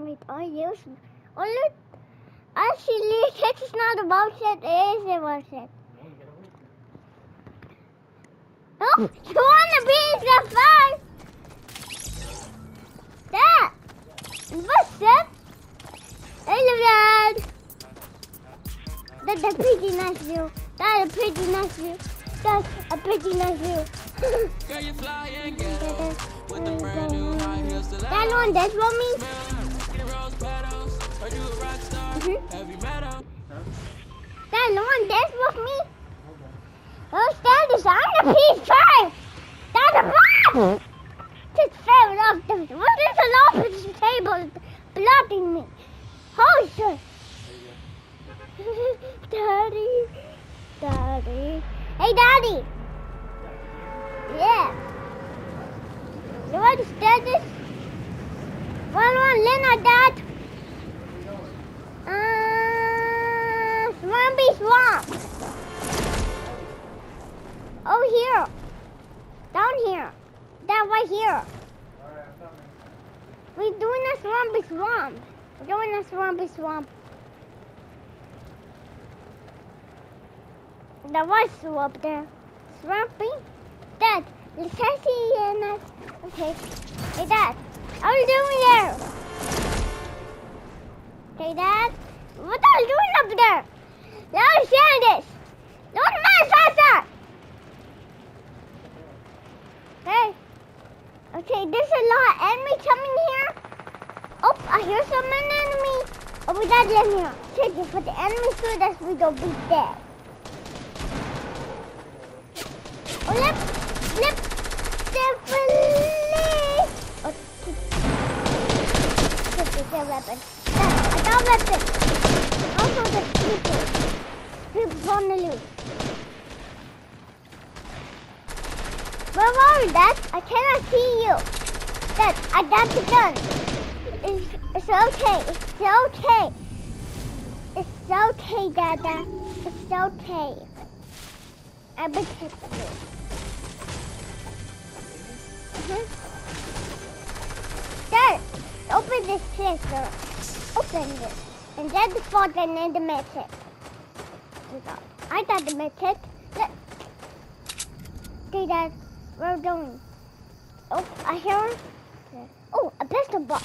Wait, I use. Oh actually, it's not about it. It is about it. Oh, you wanna be the first? That. What's that? Hey, Dad. That's a pretty nice view. That's a pretty nice view. That's a pretty nice view. Girl, you fly and ghetto with them brand new high heels to That one, that's for me. Metal. That one, that's with me. Oh, stand is on the P5. That's a block. Just fell off the. What is of the table blocking me? Oh, shit. Daddy. Daddy. Hey, Daddy. Yeah. You want to stand this? One, one, Lena, Dad. Uh, Swampy Swamp. Over here. Down here. That right here. We're doing a swampy swamp. We're doing a swampy swamp. There was swamp there. Swampy? Dad, let's see that. Okay. Hey, Dad. You doing there? Hey, Dad. What are you doing up there? Us share this. Don't mind faster. Okay. Okay, there's a lot of enemy coming here. Oh, I hear some enemy. Oh, we got them here. Check it, but the enemy shoot us, we go be dead. Oh, lip, lip, definitely. Oh, check it, their weapon. That, I got. Also the people. People on the loose. Where are you, Dad? I cannot see you. Dad, I got the gun. It's, it's okay. It's okay. It's okay, Dada. It's okay. I protect you. Mhm. Dad, open this place, This. And then the phone and then the message. I got the message. Let- Okay, Dad, we're going. Oh, I hear. Oh, a pistol box.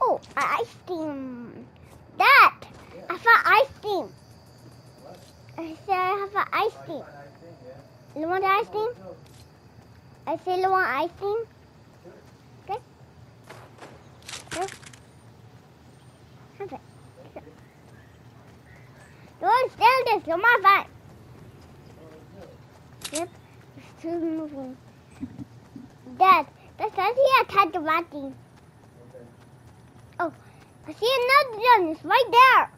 Oh, a ice cream. Dad, I found ice cream. I said I have an ice cream. You want ice cream? I said you want ice cream. Okay. Here. Don't steal this. You're my fine. Yep. It's too moving. Dad, that says he attacked the ratting. Oh, I see another gun. It's right there.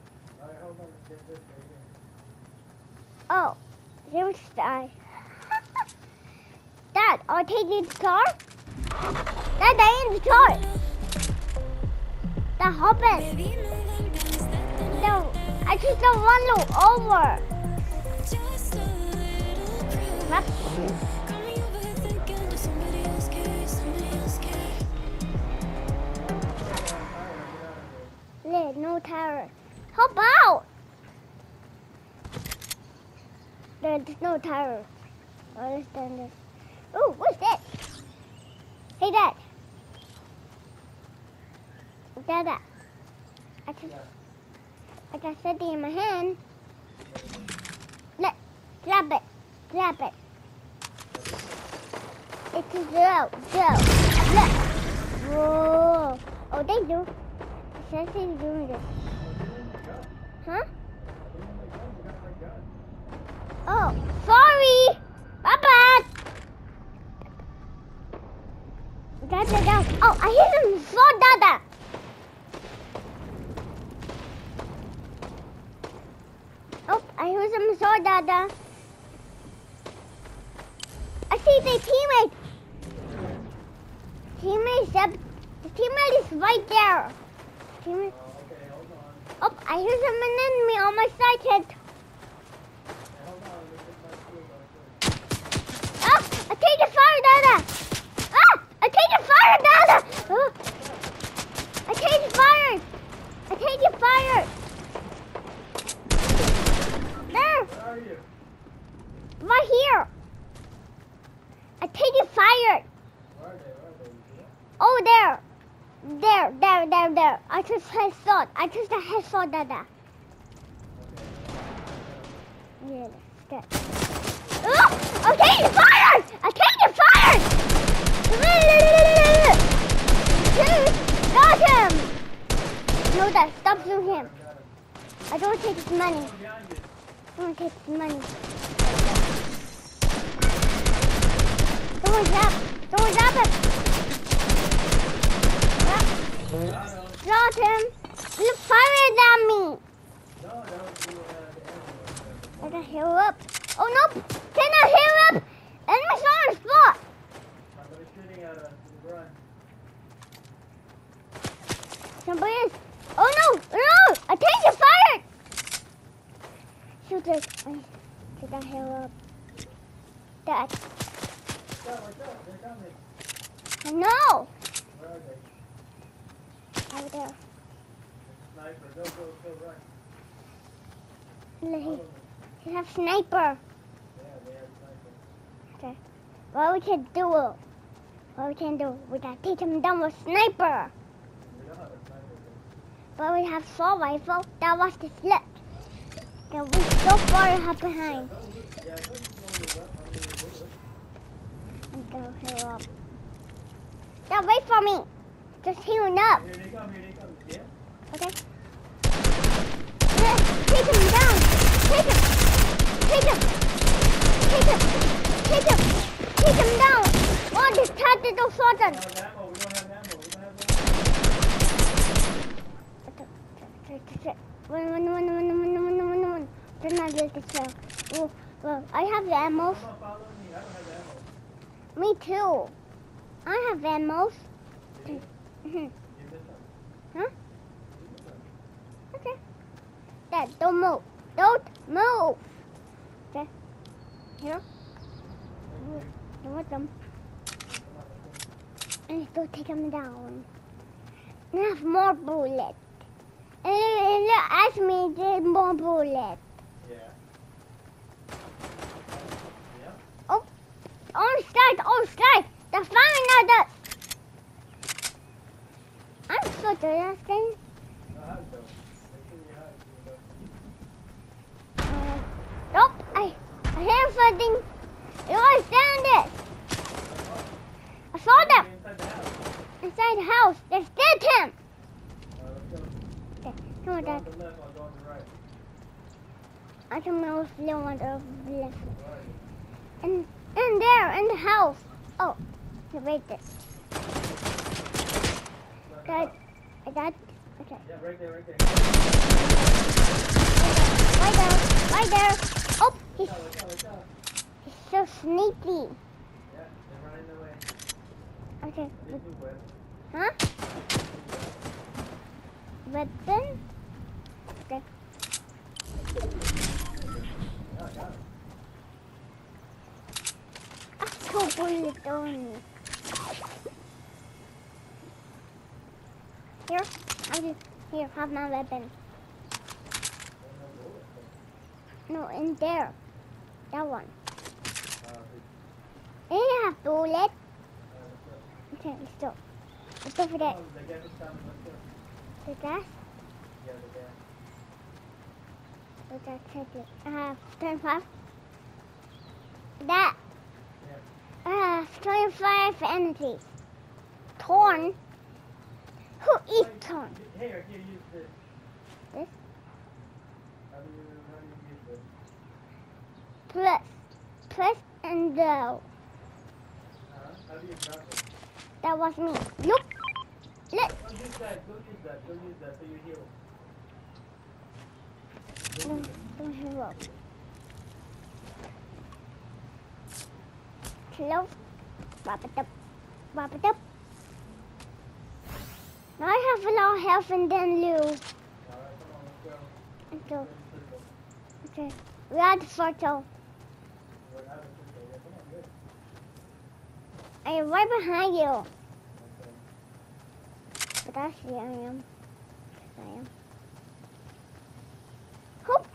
Oh, there eye. Dad, I'll take this car. Dad, I in the car. That happened. No, I just don't want to over. Lid, no tower. Help out! There's no tower. I understand this. Ooh, what's this? Hey, Dad. Dada. I just, I got something in my hand. Let, grab it, grab it. It's a zero, zero. Look. Whoa. Oh, they do. He's doing this. Huh? Oh, sorry. My bad. Dada down. Oh, I hit him so Dada. Oh, I so Dada. I see the teammate. Teammate. The teammate is right there. Teammate. Oh, I hear some enemy on my side head. Ah, I take the fire, Dada. Oh, Dada. Yeah, good. Oh, I'm taking fire! I'm taking fire! Dude, got him! No, that stop shooting him. I don't take his money. I don't take his money. Don't zap! Don't zap him! Drop him! You fired at me. No, uh, the. I got heal up. Oh no! Cannot heal up! Enemy's on the spot! Somebody is. Oh no! No! I take it fired! Shoot it. I I up. That. Out, watch out. They're coming. I know! Where are they? Over there. Sniper. Go, go, go, run. Look, He, he have sniper. Yeah, they have sniper. What we can do? What we can do? We gotta take him down with sniper. We don't have a sniper. But we have assault rifle. That was the slip. Then we so far behind. Yeah, don't slow it up. I mean, do it. And go heal up. Now wait for me. Just healing up. Here they come, here they come. Yeah? Okay. Rick, take him down! Take him! Take him! Take him! Take him! Take him down! Or this tactical shotgun! One, one, one, one, one, one, one, one. Then I'll get the shell. Oh, well, I have ammo. Me too. I have ammos. Dad, don't move. Don't move. Okay. Here. You want them. And go take them down. And have more bullets. And look, ask me, there's more bullets. Yeah. Yeah. Oh, on strike, on strike. They're firing us. I'm so good at hand flooding. It was down there. I saw them. Inside the house. They stabbed him. Okay, come on, Dad. I can move the on the left. And in there, in the house. Oh, you right there. Dad, I got. Okay. Yeah, right there, right there. Right there, right there. Oh, he's, so sneaky. Okay. Huh? But then... Okay. I'm so believe it. Here, I just, here, have my weapon. In there. That one. Uh, it have bullet. Okay, stop. Stop for that. The gas? Yeah, the gas. With that. I have uh, 25. That. Yeah. I have 25 entities. Torn. Who eats torn? Here, here, use this. Press. Press and go. That was me. Look. Look. Go use that, go use that, go use that so you heal. Don't, don't hang up. Close. Wrap it up. Wrap it up. Now I have a lot of health and then lose. Alright, come on, let's go. Let's go. okay. We are the photo. We're out of circle. Yeah, come on, good. I am right behind you. Okay. But actually I am. I am.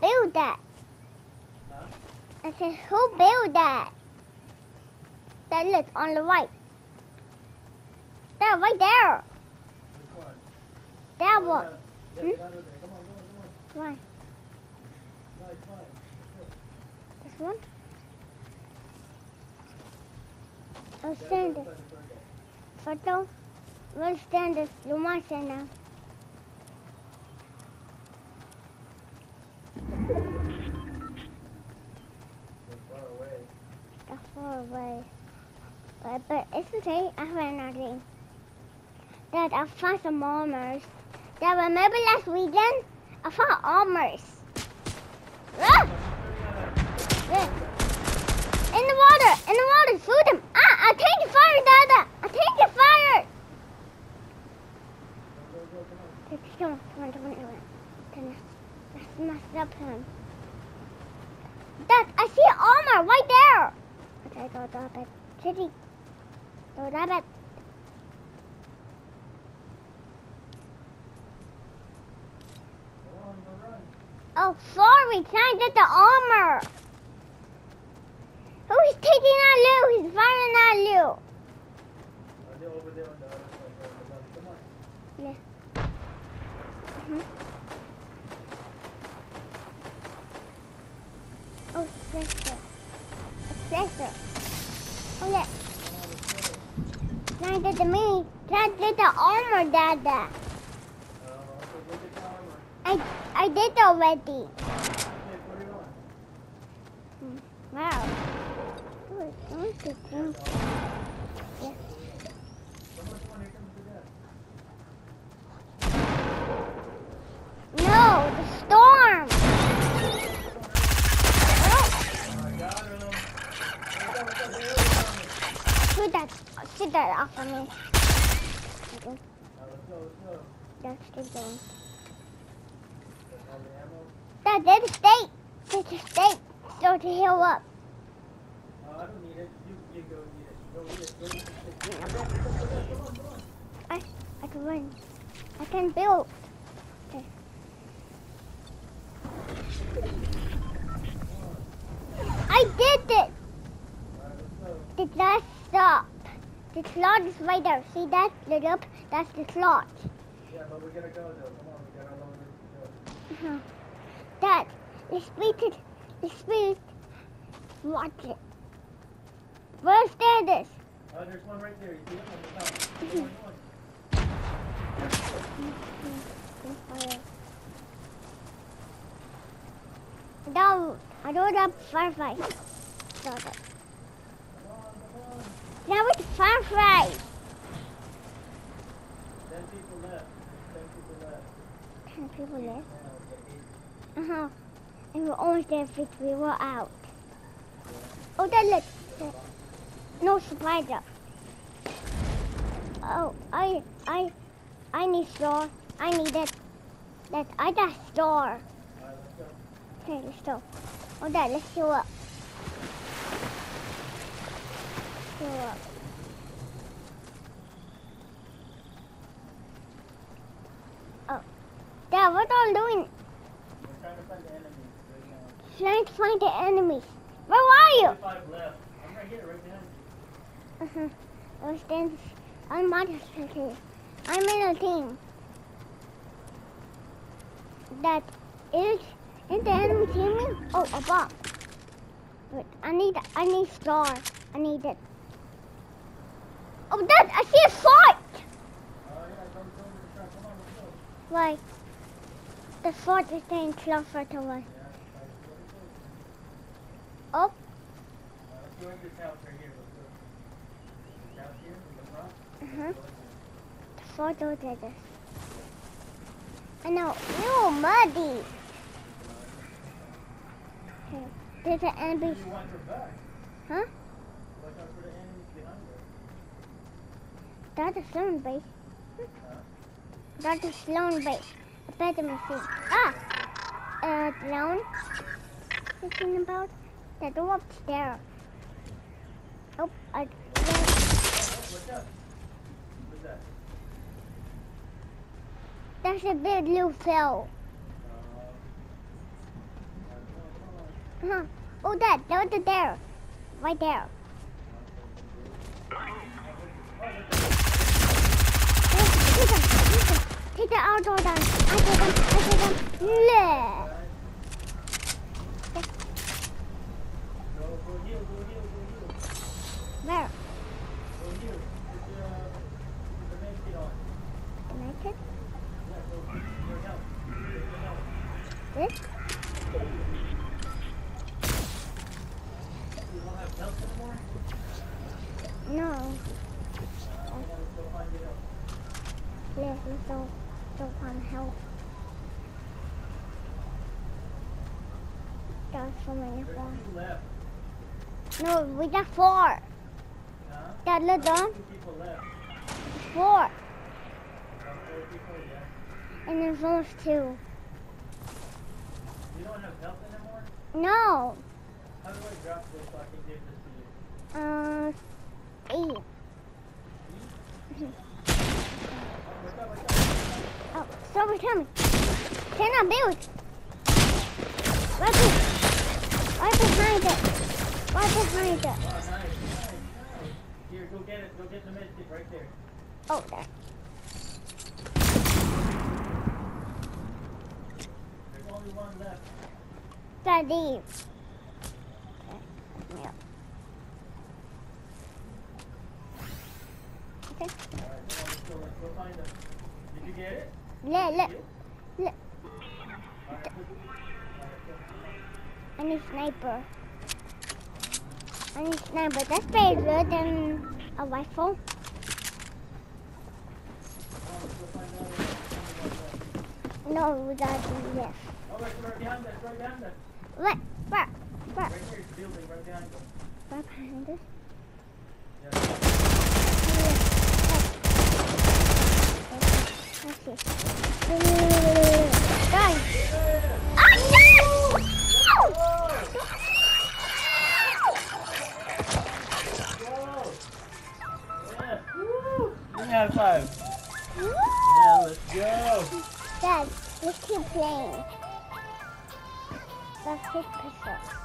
built that? Huh? I said, who built that? That look on the right. That right there. One? That Oh, one. yeah. Hmm? get out of there. Come on, come on, come on. Why? No, it's fine. This one? I'll go it. Photo. We'll stand this. You say now. They're far away. But, but it's okay. I found nothing. Dad, I found some armors. Dad, remember last weekend? I found armors. Ah! Yeah. In the water! In the water! Shoot them! Dada! I take the fire! Go, go, go, come on. Come on, come on, come on, on. Let's up him. I see armor right there! Okay, go drop it. City. Go drop it. Oh, sorry, can I get the armor? Oh, Who's taking our loot? He's firing our loot. Uh, they're over there on the other side. Go, go, go. Come on. Mhm. Oh. Oh, yeah. Get the me? I get the armor, Dada? I, I did already. On. Hmm. Wow look at Yeah, them. the armor. Yeah. Come on, come on, here comes the death. No, the storm. Oh, I got him. What's up, what's up? Hey, what's up? shoot that, shoot that off of me. That's the game. Dad, there's a steak. There's a steak. So to heal up. I don't need it. You, on. I can run. I can build. Okay. I did it. Did glass stop. The clock is right there. See that? Look up. That's the clock. Yeah, but we gotta go though. Come on, we got a long way to go. Uh-huh. Dad, the spirit, the spirit, watch it. Where's Dad is? Oh, there's one right there. You see it on the top. Come on. No, I don't have firefight. Stop it. Come on, come on. Now it's firefight. Ten people left. Ten people left. Ten people left. now, yeah, eight. Uh huh. And we're almost there if we were out. Oh, that look. No spider. Oh, I, I, I need store. I need it. That I got store. Alright, let's. Okay, let's go. Oh, Dad, let's go up. Go up. Oh, Dad, what are you doing? Trying to find the enemies. Trying to find the enemies. Where are you? I'm right here, right behind you. Uh-huh. I'm not. I'm in a team. That is. Is the enemy me? Oh, a bomb. But I need. I need star. I need it. Oh, Dad! I see a go, go the fort is getting closer to us. Let's. Oh, Uh, uh-huh. The fort over there. I know. Ew, muddy. Okay. There's an enemy. Huh? Watch out for the enemies behind That's a stone base. That's a stone base. A better machine. Ah! Uh, drone? Thinking about? The door upstairs. Oh, I. Watch out. What's that? That's a big blue cell. Uh, Huh. Oh, that, that was the there. Right there. Take them, take them. Take the outdoor down. I take them, I take them. Yeah. Go, go heal, go heal, go heal. Where? Go heal. Put the, uh, put the med kit on. Connected? Yeah, go, go help. Go help. This? You don't have health anymore? No. Uh, I gotta go find it out. Yes, let's go. Don't want help. So many There's more. two left. No, we got four. Huh? Dad, look down. Two people left. Four. Four. And there's almost two. You don't have health anymore? No. How do I drop this so I can give this to you? Uh, eight. Oh, what's? Oh, someone's coming. On build. Right, be- right behind it. Right behind it. Oh, nice, nice, nice. Here, go get it. Go get the med kit right there. Oh, there. There's only one left. Daddy. Yeah. Okay. Come on, let's go. Go find them. Did you get it? Look, look. I need sniper. I need sniper. That's better than a rifle. Come on, let's go find the other one. No, we gotta do this. Oh, right, right behind us, right behind us. What? What? What? Right here, building right behind us. Right behind us. Yeah. Let's see. High five. no! Yeah, let's go. Dad, let's keep playing. Let's keep pistol.